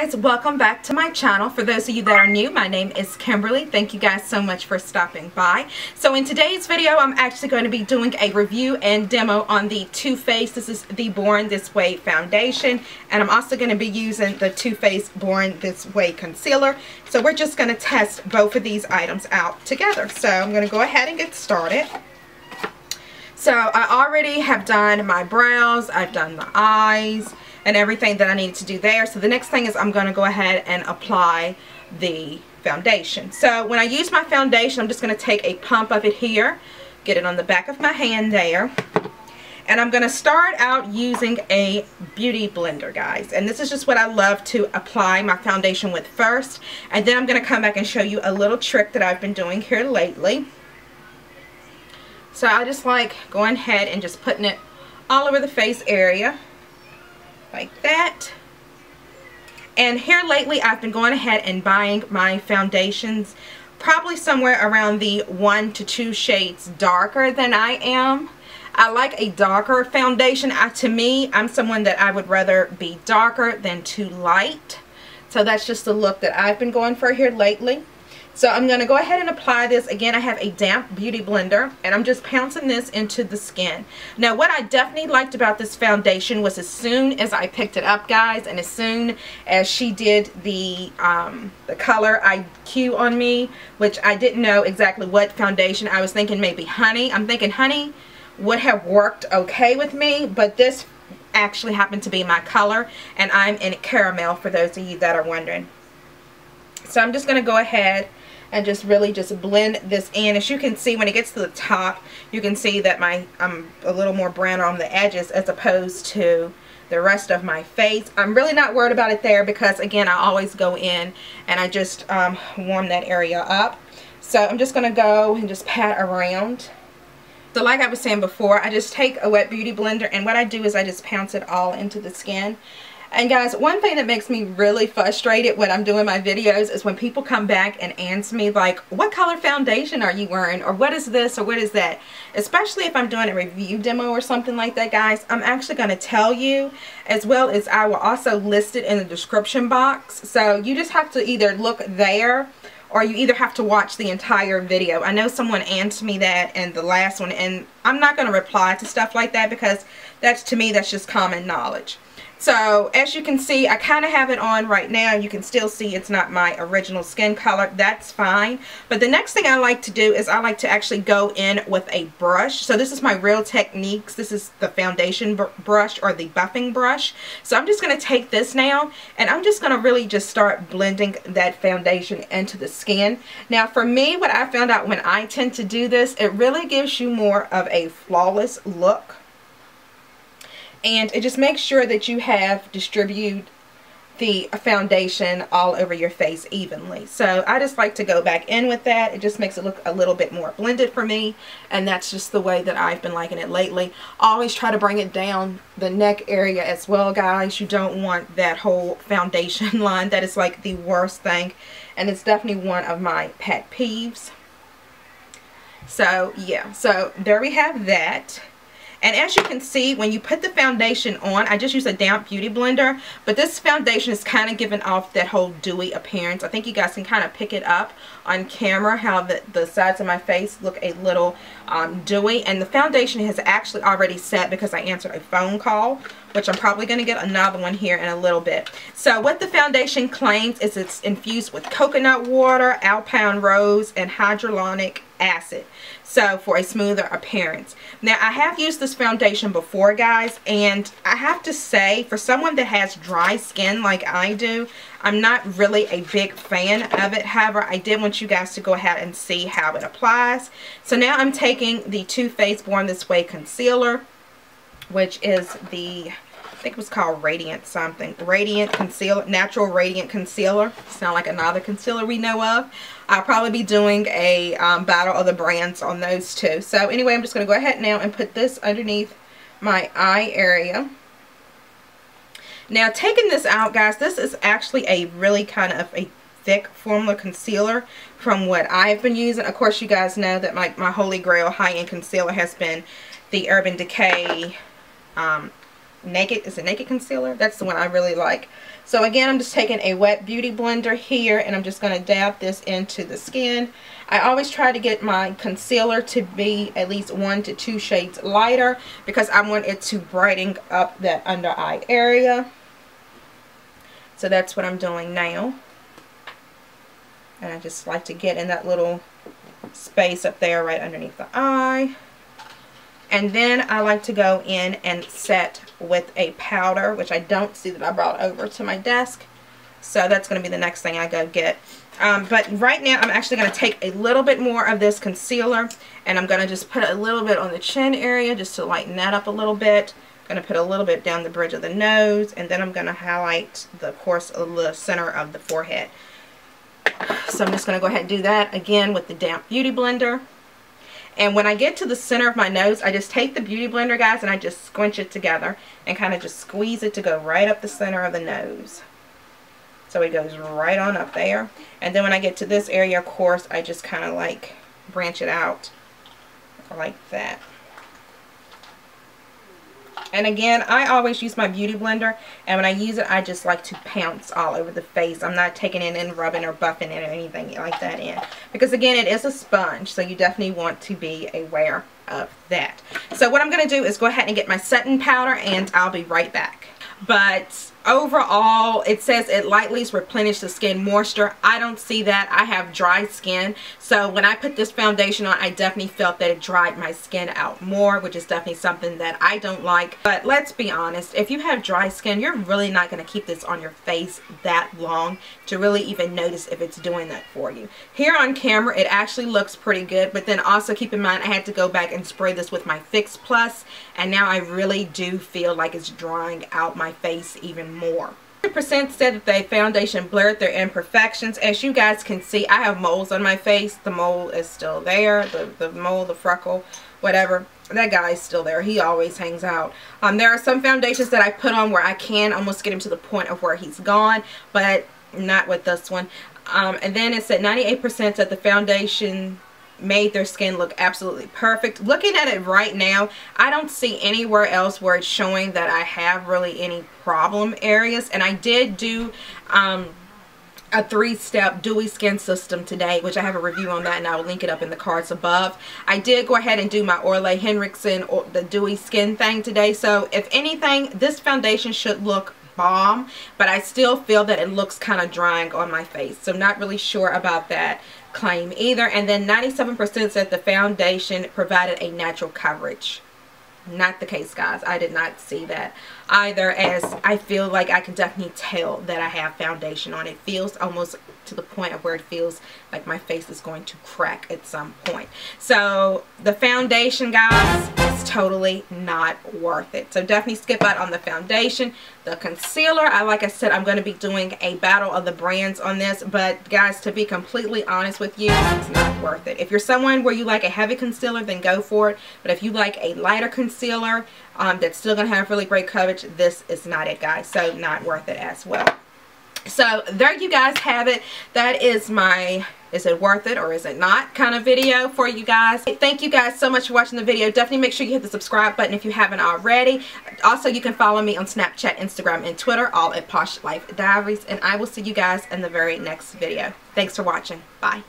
guys welcome back to my channel. For those of you that are new my name is Kimberly. Thank you guys so much for stopping by. So in today's video I'm actually going to be doing a review and demo on the Too Faced. This is the Born This Way foundation and I'm also going to be using the Too Faced Born This Way concealer. So we're just going to test both of these items out together. So I'm going to go ahead and get started. So I already have done my brows I've done the eyes and everything that I need to do there. So the next thing is I'm going to go ahead and apply the foundation. So when I use my foundation, I'm just going to take a pump of it here, get it on the back of my hand there. And I'm going to start out using a beauty blender, guys. And this is just what I love to apply my foundation with first. And then I'm going to come back and show you a little trick that I've been doing here lately. So I just like going ahead and just putting it all over the face area like that. And here lately I've been going ahead and buying my foundations probably somewhere around the one to two shades darker than I am. I like a darker foundation. I, to me, I'm someone that I would rather be darker than too light. So that's just the look that I've been going for here lately. So I'm going to go ahead and apply this. Again, I have a damp beauty blender and I'm just pouncing this into the skin. Now what I definitely liked about this foundation was as soon as I picked it up guys and as soon as she did the, um, the color IQ on me, which I didn't know exactly what foundation. I was thinking maybe honey. I'm thinking honey would have worked okay with me, but this actually happened to be my color and I'm in caramel for those of you that are wondering. So I'm just going to go ahead and just really just blend this in. As you can see, when it gets to the top, you can see that my I'm a little more brown on the edges as opposed to the rest of my face. I'm really not worried about it there because, again, I always go in and I just um, warm that area up. So I'm just going to go and just pat around. So like I was saying before, I just take a wet beauty blender and what I do is I just pounce it all into the skin. And guys, one thing that makes me really frustrated when I'm doing my videos is when people come back and answer me like, what color foundation are you wearing? Or what is this? Or what is that? Especially if I'm doing a review demo or something like that, guys. I'm actually going to tell you as well as I will also list it in the description box. So you just have to either look there or you either have to watch the entire video. I know someone answered me that in the last one and I'm not going to reply to stuff like that because that's to me that's just common knowledge. So as you can see, I kind of have it on right now. You can still see it's not my original skin color. That's fine. But the next thing I like to do is I like to actually go in with a brush. So this is my Real Techniques. This is the foundation br brush or the buffing brush. So I'm just going to take this now and I'm just going to really just start blending that foundation into the skin. Now for me, what I found out when I tend to do this, it really gives you more of a flawless look and it just makes sure that you have distributed the foundation all over your face evenly. So I just like to go back in with that. It just makes it look a little bit more blended for me. And that's just the way that I've been liking it lately. Always try to bring it down the neck area as well, guys. You don't want that whole foundation line. That is like the worst thing. And it's definitely one of my pet peeves. So, yeah. So, there we have that. And as you can see, when you put the foundation on, I just use a damp beauty blender, but this foundation is kind of giving off that whole dewy appearance. I think you guys can kind of pick it up on camera, how the, the sides of my face look a little um, dewy. And the foundation has actually already set because I answered a phone call, which I'm probably going to get another one here in a little bit. So what the foundation claims is it's infused with coconut water, alpine rose, and hyaluronic acid so for a smoother appearance. Now I have used this foundation before guys and I have to say for someone that has dry skin like I do I'm not really a big fan of it. However I did want you guys to go ahead and see how it applies. So now I'm taking the Too Faced Born This Way concealer which is the think it was called Radiant something. Radiant Concealer, Natural Radiant Concealer. It's not like another concealer we know of. I'll probably be doing a um, battle of the brands on those two. So anyway, I'm just going to go ahead now and put this underneath my eye area. Now taking this out guys, this is actually a really kind of a thick formula concealer from what I've been using. Of course you guys know that my, my holy grail high-end concealer has been the Urban Decay um, Naked, is it Naked Concealer? That's the one I really like. So again, I'm just taking a wet beauty blender here and I'm just going to dab this into the skin. I always try to get my concealer to be at least one to two shades lighter because I want it to brighten up that under eye area. So that's what I'm doing now. And I just like to get in that little space up there right underneath the eye. And then I like to go in and set with a powder, which I don't see that I brought over to my desk. So that's going to be the next thing I go get. Um, but right now I'm actually going to take a little bit more of this concealer and I'm going to just put a little bit on the chin area just to lighten that up a little bit. I'm going to put a little bit down the bridge of the nose and then I'm going to highlight the course of course the center of the forehead. So I'm just going to go ahead and do that again with the damp beauty blender. And when I get to the center of my nose, I just take the Beauty Blender, guys, and I just squinch it together and kind of just squeeze it to go right up the center of the nose. So it goes right on up there. And then when I get to this area, of course, I just kind of like branch it out like that. And again, I always use my Beauty Blender. And when I use it, I just like to pounce all over the face. I'm not taking it and rubbing or buffing it or anything like that in. Because again, it is a sponge. So you definitely want to be aware of that. So what I'm going to do is go ahead and get my setting powder. And I'll be right back. But overall it says it lightly replenish the skin moisture. I don't see that. I have dry skin. So when I put this foundation on I definitely felt that it dried my skin out more which is definitely something that I don't like. But let's be honest if you have dry skin you're really not going to keep this on your face that long to really even notice if it's doing that for you. Here on camera it actually looks pretty good but then also keep in mind I had to go back and spray this with my Fix Plus and now I really do feel like it's drying out my face even more. 100% said that the foundation blurred their imperfections. As you guys can see, I have moles on my face. The mole is still there. The, the mole, the freckle, whatever. That guy is still there. He always hangs out. Um, there are some foundations that I put on where I can almost get him to the point of where he's gone, but not with this one. Um, and then it said 98% that the foundation made their skin look absolutely perfect. Looking at it right now, I don't see anywhere else where it's showing that I have really any problem areas. And I did do um, a three-step dewy skin system today which I have a review on that and I will link it up in the cards above. I did go ahead and do my Ole Henriksen or the dewy skin thing today so if anything this foundation should look bomb but I still feel that it looks kind of drying on my face so not really sure about that claim either. And then 97% said the foundation provided a natural coverage. Not the case, guys. I did not see that either as I feel like I can definitely tell that I have foundation on. It feels almost to the point of where it feels like my face is going to crack at some point. So the foundation, guys, totally not worth it. So definitely skip out on the foundation. The concealer, I like I said, I'm going to be doing a battle of the brands on this. But guys, to be completely honest with you, it's not worth it. If you're someone where you like a heavy concealer, then go for it. But if you like a lighter concealer um, that's still going to have really great coverage, this is not it, guys. So not worth it as well. So there you guys have it. That is my is it worth it or is it not kind of video for you guys. Thank you guys so much for watching the video. Definitely make sure you hit the subscribe button if you haven't already. Also, you can follow me on Snapchat, Instagram, and Twitter, all at Posh Life Diaries. And I will see you guys in the very next video. Thanks for watching. Bye.